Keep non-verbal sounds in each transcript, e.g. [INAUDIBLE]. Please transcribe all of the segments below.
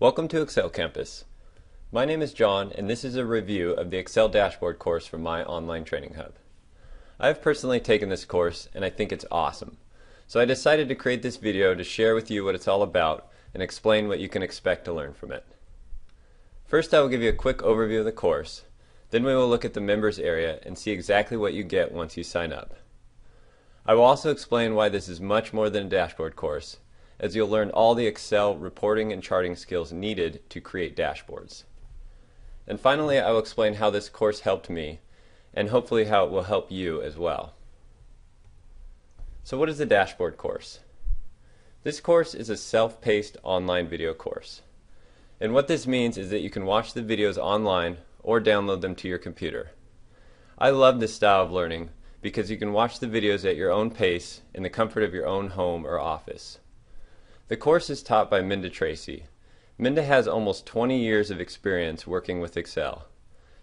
Welcome to Excel Campus. My name is Jon, and this is a review of the Excel Dashboard course from my online training hub. I have personally taken this course, and I think it's awesome. So I decided to create this video to share with you what it's all about and explain what you can expect to learn from it. First, I will give you a quick overview of the course. Then we will look at the members area and see exactly what you get once you sign up. I will also explain why this is much more than a dashboard course, as you'll learn all the Excel reporting and charting skills needed to create dashboards. And finally, I will explain how this course helped me, and hopefully how it will help you as well. So what is the dashboard course? This course is a self-paced online video course. And what this means is that you can watch the videos online or download them to your computer. I love this style of learning because you can watch the videos at your own pace in the comfort of your own home or office. The course is taught by Mynda Treacy. Mynda has almost 20 years of experience working with Excel.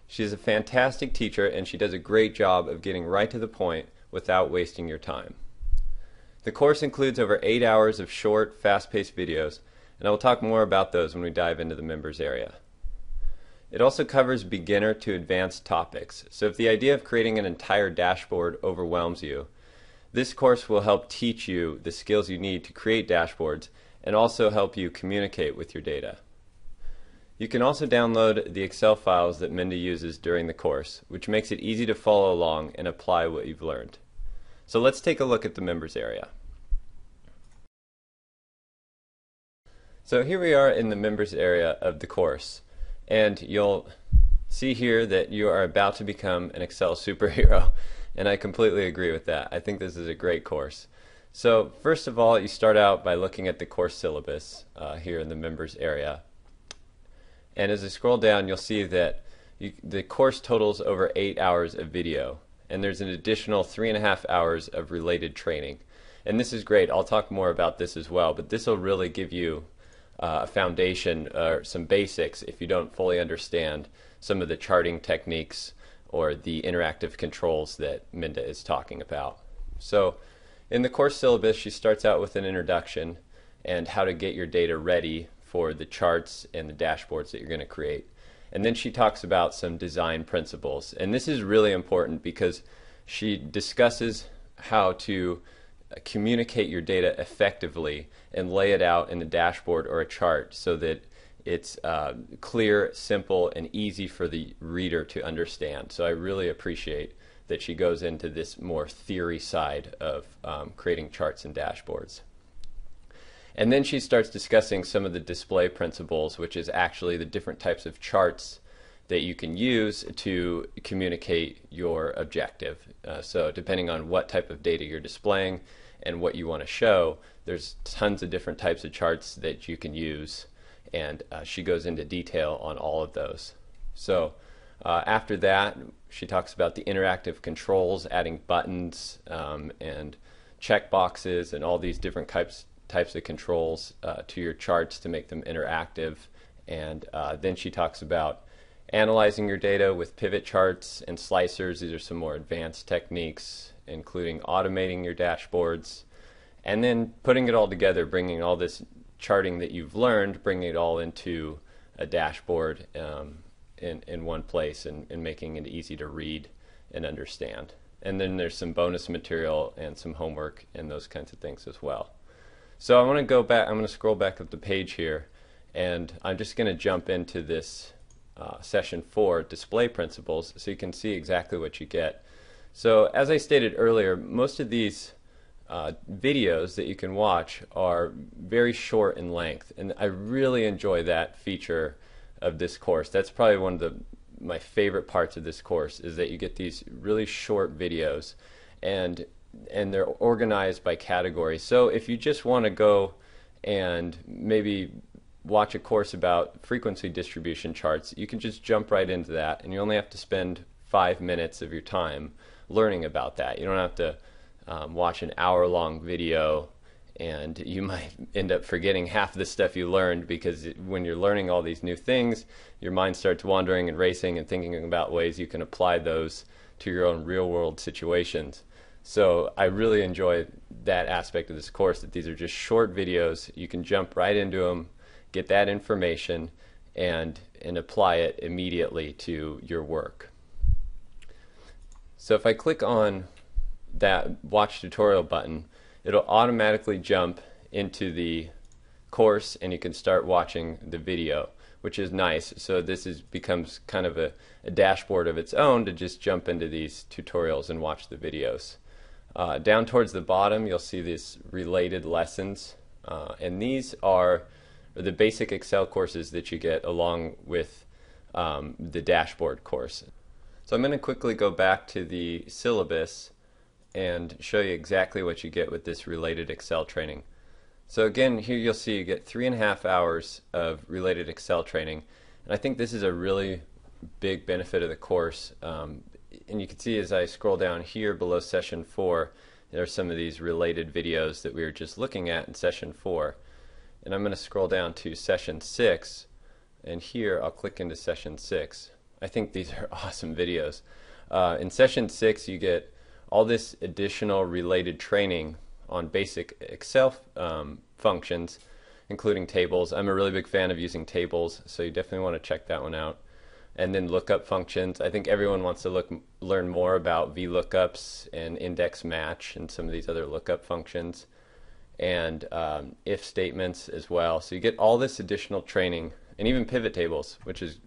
She is a fantastic teacher and she does a great job of getting right to the point without wasting your time. The course includes over 8 hours of short, fast-paced videos, and I will talk more about those when we dive into the members area. It also covers beginner to advanced topics, so if the idea of creating an entire dashboard overwhelms you, this course will help teach you the skills you need to create dashboards and also help you communicate with your data. You can also download the Excel files that Mynda uses during the course, which makes it easy to follow along and apply what you've learned. So let's take a look at the members area. So here we are in the members area of the course. And you'll see here that you are about to become an Excel superhero. [LAUGHS] And I completely agree with that. I think this is a great course. So first of all, you start out by looking at the course syllabus uh, here in the members area. And as I scroll down, you'll see that you, the course totals over eight hours of video. And there's an additional three and a half hours of related training. And this is great. I'll talk more about this as well, but this will really give you Uh, a foundation or some basics if you don't fully understand some of the charting techniques or the interactive controls that Mynda is talking about. So in the course syllabus, she starts out with an introduction and how to get your data ready for the charts and the dashboards that you're going to create. And then she talks about some design principles. And this is really important because she discusses how to communicate your data effectively and lay it out in a dashboard or a chart so that it's uh, clear, simple, and easy for the reader to understand. So I really appreciate that she goes into this more theory side of um, creating charts and dashboards. And then she starts discussing some of the display principles, which is actually the different types of charts that you can use to communicate your objective. Uh, so depending on what type of data you're displaying, and what you want to show, there's tons of different types of charts that you can use, and uh, she goes into detail on all of those. So uh, after that, she talks about the interactive controls, adding buttons um, and checkboxes and all these different types types of controls uh, to your charts to make them interactive. And uh, then she talks about analyzing your data with pivot charts and slicers. These are some more advanced techniques including automating your dashboards, and then putting it all together, bringing all this charting that you've learned, bringing it all into a dashboard um, in, in one place and, and making it easy to read and understand. And then there's some bonus material and some homework and those kinds of things as well. So I want to go back, I'm going to scroll back up the page here, and I'm just going to jump into this uh, session four, display principles, so you can see exactly what you get. So as I stated earlier, most of these uh, videos that you can watch are very short in length, and I really enjoy that feature of this course. That's probably one of the my favorite parts of this course is that you get these really short videos, and and they're organized by category. So if you just want to go and maybe watch a course about frequency distribution charts, you can just jump right into that, and you only have to spend five minutes of your time learning about that. You don't have to um, watch an hour long video and [LAUGHS] you might end up forgetting half the stuff you learned because when you're learning all these new things, your mind starts wandering and racing and thinking about ways you can apply those to your own real world situations. So I really enjoy that aspect of this course that these are just short videos. You can jump right into them get that information and, and apply it immediately to your work. So if I click on that watch tutorial button, it'll automatically jump into the course and you can start watching the video, which is nice. So this is becomes kind of a, a dashboard of its own to just jump into these tutorials and watch the videos. Uh, down towards the bottom, you'll see these related lessons, uh, and these are the basic Excel courses that you get along with um, the dashboard course. So I'm going to quickly go back to the syllabus and show you exactly what you get with this related Excel training. So again, here you'll see you get three and a half hours of related Excel training, and I think this is a really big benefit of the course. Um, and you can see as I scroll down here below session four, there are some of these related videos that we were just looking at in session four. And I'm going to scroll down to session six, and here I'll click into session six. I think these are [LAUGHS] awesome videos. Uh, in session six, you get all this additional related training on basic Excel um, functions, including tables. I'm a really big fan of using tables, so you definitely want to check that one out and then lookup functions. I think everyone wants to look learn more about VLOOKUPs and index match and some of these other lookup functions and um, if statements as well. So you get all this additional training and even pivot tables, which is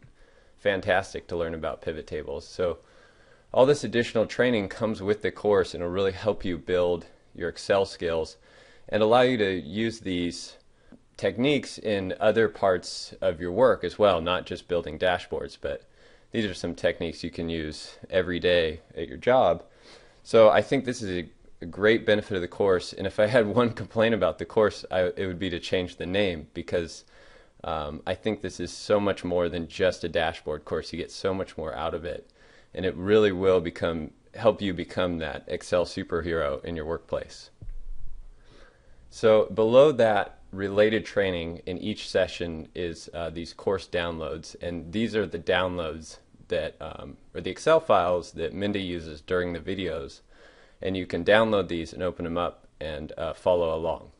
fantastic to learn about pivot tables. So all this additional training comes with the course and it'll really help you build your Excel skills and allow you to use these techniques in other parts of your work as well, not just building dashboards, but these are some techniques you can use every day at your job. So I think this is a, a great benefit of the course. And if I had [LAUGHS] one complaint about the course, I, it would be to change the name because um, I think this is so much more than just a dashboard course. You get so much more out of it, and it really will become help you become that Excel superhero in your workplace. So below that related training in each session is uh, these course downloads, and these are the downloads that, um, or the Excel files that Mynda uses during the videos, and you can download these and open them up and uh, follow along.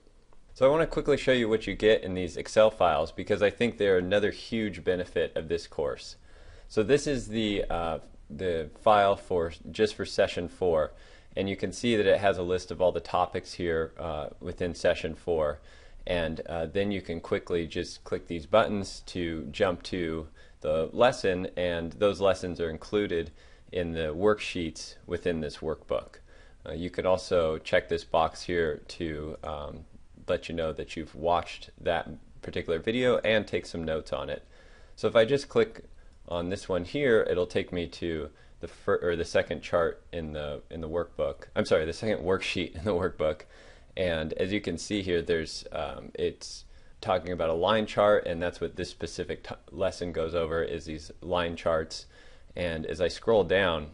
So I want to quickly show you what you get in these Excel files because I think they're another huge benefit of this course. So this is the uh, the file for just for session four, and you can see that it has a list of all the topics here uh, within session four and uh, then you can quickly just click these buttons to jump to the lesson and those lessons are included in the worksheets within this workbook. Uh, you could also check this box here to um, let you know that you've watched that particular video and take some notes on it. So if I just click on this one here, it'll take me to the fir- or the second chart in the in the workbook. I'm sorry, the second worksheet in the workbook, and as you can see here, there's um, it's talking about a line chart, and that's what this specific lesson goes over is these line charts. And as I scroll down,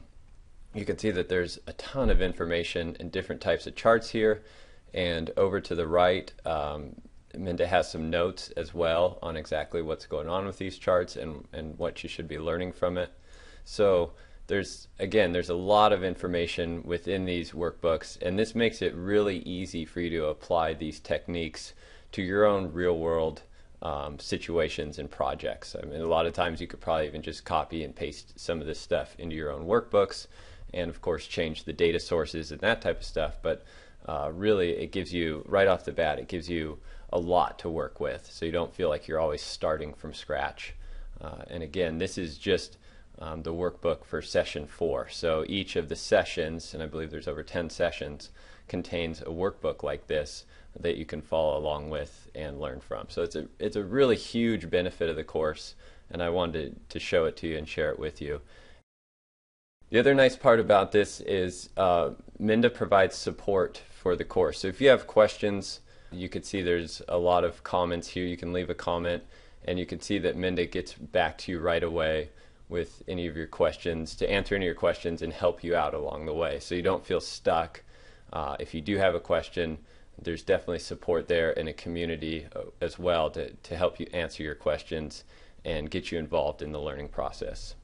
you can see that there's a ton of information and different types of charts here. And over to the right, um, Mynda has some notes as well on exactly what's going on with these charts and, and what you should be learning from it. So there's again there's a lot of information within these workbooks and this makes it really easy for you to apply these techniques to your own real world um, situations and projects i mean a lot of times you could probably even just copy and paste some of this stuff into your own workbooks and of course change the data sources and that type of stuff but uh, really it gives you right off the bat it gives you a lot to work with so you don't feel like you're always starting from scratch uh, and again this is just um, the workbook for session four. So each of the sessions, and I believe there's over 10 sessions, contains a workbook like this that you can follow along with and learn from. So it's a, it's a really huge benefit of the course, and I wanted to show it to you and share it with you. The other nice part about this is uh, Mynda provides support for the course. So if you have questions, you could see there's a lot of comments here. You can leave a comment, and you can see that Mynda gets back to you right away with any of your questions, to answer any of your questions and help you out along the way. So you don't feel stuck. Uh, if you do have a question, there's definitely support there in a community uh, as well to, to help you answer your questions and get you involved in the learning process.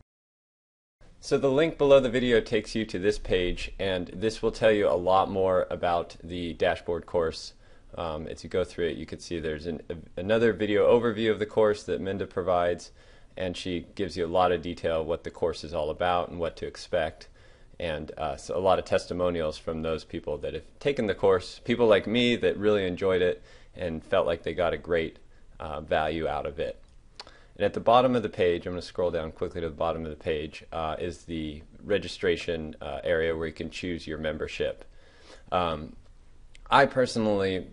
So the link below the video takes you to this page and this will tell you a lot more about the dashboard course Um, as you go through it, you can see there's an, a, another video overview of the course that Mynda provides, and she gives you a lot of detail what the course is all about and what to expect. And uh, so a lot of testimonials from those people that have taken the course, people like me that really enjoyed it and felt like they got a great uh, value out of it. And at the bottom of the page, I'm going to scroll down quickly to the bottom of the page, uh, is the registration uh, area where you can choose your membership. Um, I personally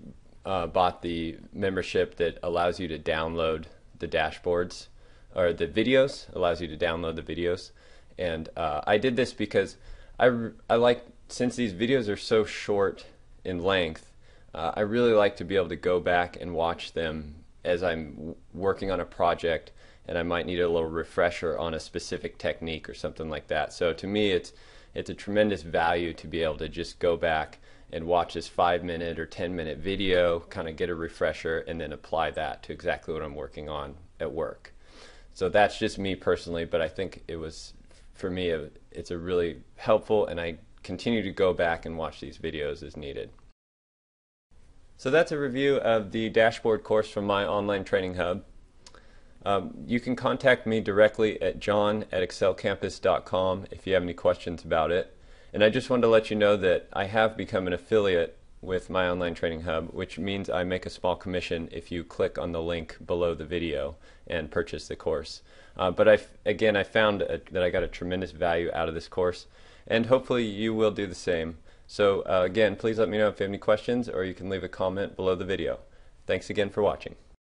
uh, bought the membership that allows you to download the dashboards or the videos, allows you to download the videos. And uh, I did this because I, I like, since these videos are so short in length, uh, I really like to be able to go back and watch them as I'm working on a project and I might need a little refresher on a specific technique or something like that. So to me, it's it's a tremendous value to be able to just go back and watch this five minute or ten minute video, kind of get a refresher, and then apply that to exactly what I'm working on at work. So that's just me personally, but I think it was for me it's a really helpful, and I continue to go back and watch these videos as needed. So that's a review of the dashboard course from my online training hub. Um, you can contact me directly at jon at excelcampus.com if you have any questions about it. And I just wanted to let you know that I have become an affiliate with my online training hub, which means I make a small commission if you click on the link below the video and purchase the course. Uh, but I, again, I found a, that I got a tremendous value out of this course, and hopefully you will do the same. So uh, again, please let me know if you have any questions or you can leave a comment below the video. Thanks again for watching.